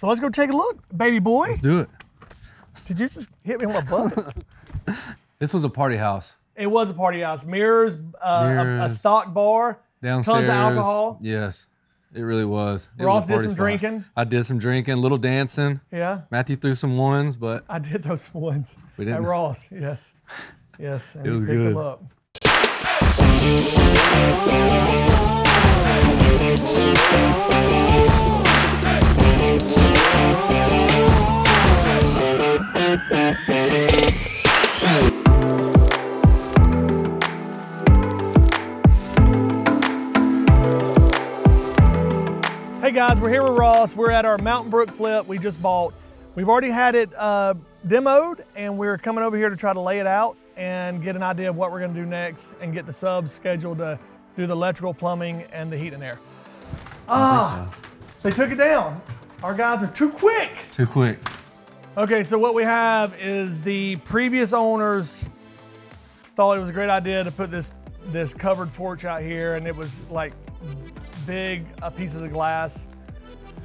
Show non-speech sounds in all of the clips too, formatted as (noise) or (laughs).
So let's go take a look, baby boy. Let's do it. Did you just hit me on my butt? (laughs) This was a party house it was a party house. Mirrors, uh, A, a stock bar, downstairs. tons of alcohol. Yes, it really was. It Ross was did some spot. drinking. I did some drinking, little dancing. Yeah, Matthew threw some ones, but I did those ones (laughs) We didn't- At Ross. Yes, yes, and It was picked them good. up. Hey guys, we're here with Ross. We're at our Mountain Brook flip we just bought. We've already had it uh, demoed and we're coming over here to try to lay it out and get an idea of what we're gonna do next and get the subs scheduled to do the electrical, plumbing, and the heat and air. Ah, they took it down. Our guys are too quick. too quick. Okay, so what we have is the previous owners thought it was a great idea to put this this covered porch out here, and it was like big uh, pieces of glass.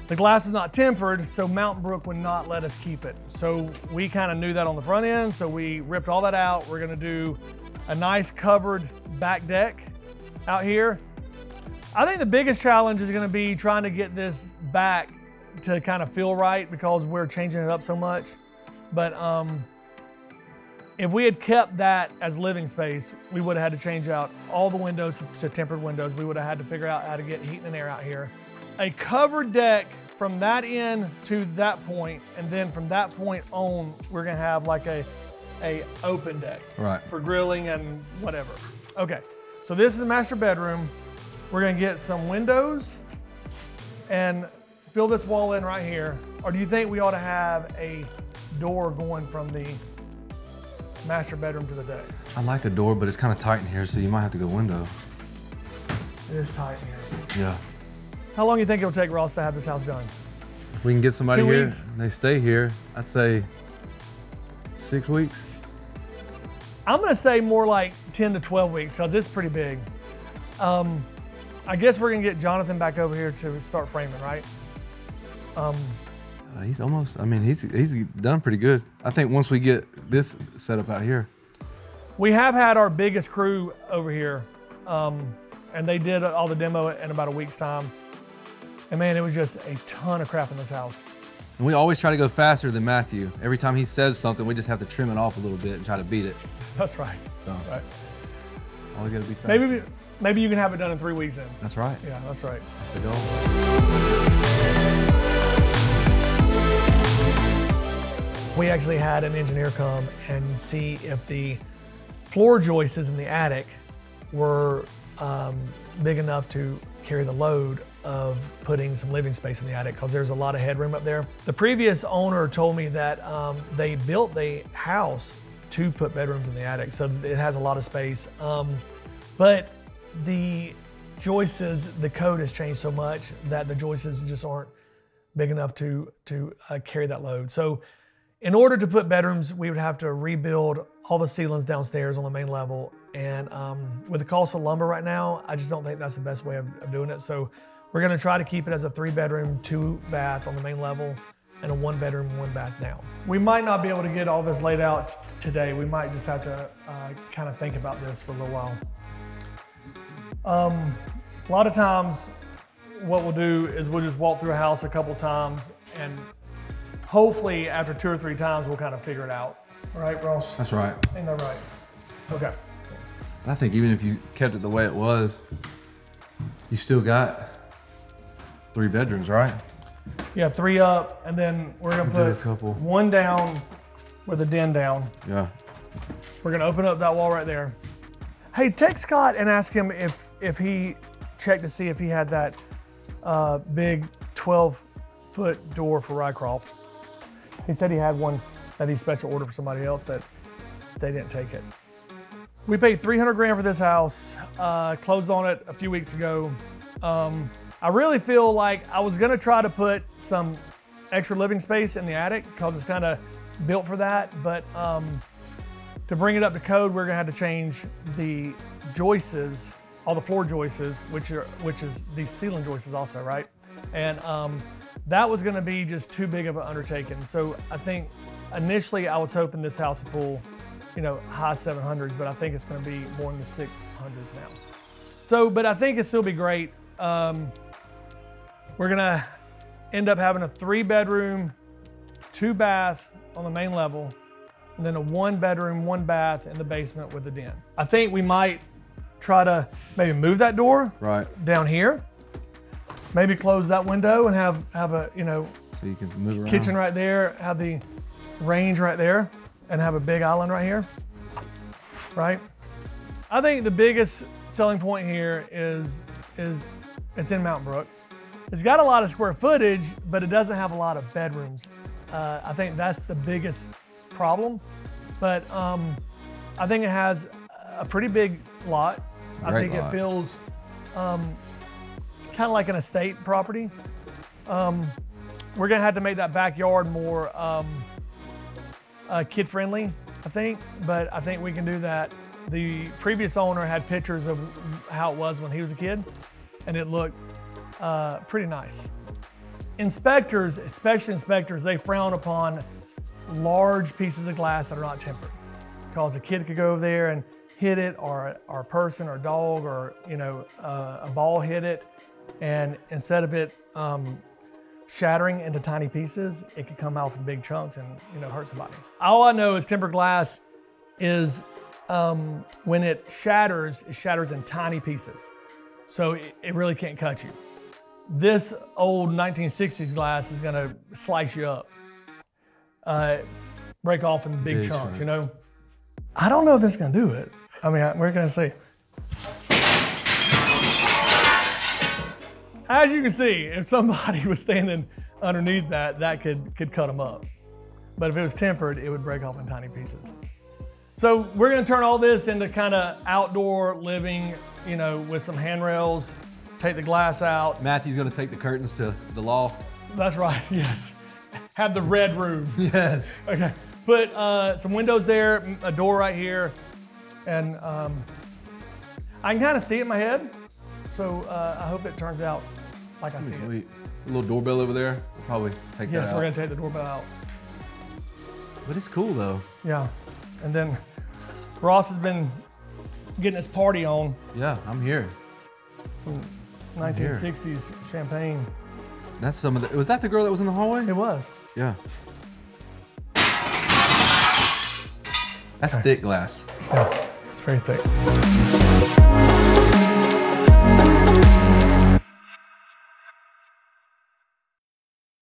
The glass was not tempered, so Mountain Brook would not let us keep it. So we kind of knew that on the front end, so we ripped all that out. We're gonna do a nice covered back deck out here. I think the biggest challenge is gonna be trying to get this back to kind of feel right because we're changing it up so much. But um, if we had kept that as living space, we would have had to change out all the windows to tempered windows. We would have had to figure out how to get heat and air out here. A covered deck from that end to that point, and then from that point on, we're gonna have like a, a open deck Right. for grilling and whatever. Okay, so this is the master bedroom. We're gonna get some windows and fill this wall in right here. Or do you think we ought to have a door going from the master bedroom to the deck? I like a door, but it's kind of tight in here, so you might have to go window. It is tight here. Yeah. How long do you think it'll take Ross to have this house done? If we can get somebody Two here, weeks. and they stay here. I'd say six weeks. I'm gonna say more like 10 to 12 weeks because it's pretty big. Um, I guess we're gonna get Jonathan back over here to start framing, right? Uh, he's almost. I mean, he's he's done pretty good. I think once we get this set up out here, We have had our biggest crew over here, um, and they did all the demo in about a week's time. And man, it was just a ton of crap in this house. and we always try to go faster than Matthew. Every time he says something, we just have to trim it off a little bit and try to beat it. That's right. So That's right. always got to be fast. Maybe maybe you can have it done in three weeks then. That's right. Yeah, that's right. That's the goal. Actually had an engineer come and see if the floor joists in the attic were um, big enough to carry the load of putting some living space in the attic because there's a lot of headroom up there. The previous owner told me that um, they built the house to put bedrooms in the attic, so it has a lot of space. Um, but the joists, the code has changed so much that the joists just aren't big enough to to uh, carry that load. So, in order to put bedrooms, we would have to rebuild all the ceilings downstairs on the main level. And um, with the cost of lumber right now, I just don't think that's the best way of, of doing it. So, we're going to try to keep it as a three bedroom, two bath on the main level, and a one bedroom, one bath down. We might not be able to get all this laid out today. We might just have to uh, kind of think about this for a little while. Um, a lot of times, what we'll do is we'll just walk through a house a couple times and hopefully after two or three times we'll kind of figure it out. Right, Ross? That's right. Ain't that right? Okay. I think even if you kept it the way it was, you still got three bedrooms, right? Yeah, three up, and then we're gonna do a put couple. one down with a den down. Yeah. We're gonna open up that wall right there. Hey, text Scott and ask him if if he checked to see if he had that uh, big 12 foot door for Rycroft. He said he had one that he special ordered for somebody else that they didn't take it. We paid 300 grand for this house. Uh, closed on it a few weeks ago. Um, I really feel like I was gonna try to put some extra living space in the attic because it's kind of built for that, but. Um, to bring it up to code, we're gonna have to change the joists, all the floor joists, which are which is these ceiling joists also, right? And um, that was going to be just too big of an undertaking. So I think initially I was hoping this house would pull, you know, high 700s, but I think it's going to be more in the 600s now. So, but I think it'll still be great. Um, we're going to end up having a three bedroom, two bath on the main level, and then a one bedroom, one bath in the basement with a den. I think we might try to maybe move that door Right. down here. Maybe close that window and have have a you know So you can move around. kitchen right there, have the range right there, and have a big island right here. Right. I think the biggest selling point here is is it's in Mountain Brook. It's got a lot of square footage, but it doesn't have a lot of bedrooms. Uh, I think that's the biggest problem. But um, I think it has a pretty big lot. I think lot. it feels um, kind of like an estate property. Um, we're gonna have to make that backyard more um, uh, kid friendly, I think. But I think we can do that. The previous owner had pictures of how it was when he was a kid, and it looked uh, pretty nice. Inspectors, especially inspectors, they frown upon large pieces of glass that are not tempered, because a kid could go over there and hit it, or or a person, or a dog, or you know uh, a ball hit it, and instead of it um, shattering into tiny pieces, it could come out in big chunks and you know hurt somebody. All I know is tempered glass is um, when it shatters, it shatters in tiny pieces, so it, it really can't cut you. This old 1960s glass is gonna slice you up, uh, break off in big, Big chunks. chunk. You know, I don't know if it's gonna do it. I mean, we're gonna see. As you can see, if somebody (laughs) was standing underneath that, that could, could cut them up. But if it was tempered, it would break off in tiny pieces. So we're gonna turn all this into kind of outdoor living, you know, with some handrails, take the glass out. Matthew's gonna take the curtains to the loft. That's right, (laughs) yes. Have the red room. (laughs) Yes. Okay. Put uh, some windows there, a door right here, and um, I can kind of see it in my head. So uh, I hope it turns out like I see it. A little doorbell over there. We'll probably take Yes, that Yes, we're gonna take the doorbell out. But it's cool though. Yeah. And then Ross has been getting his party on Yeah, I'm here. some 1960s champagne. That's some of the. Was that the girl that was in the hallway? It was. Yeah. That's thick glass. Yeah, it's very thick.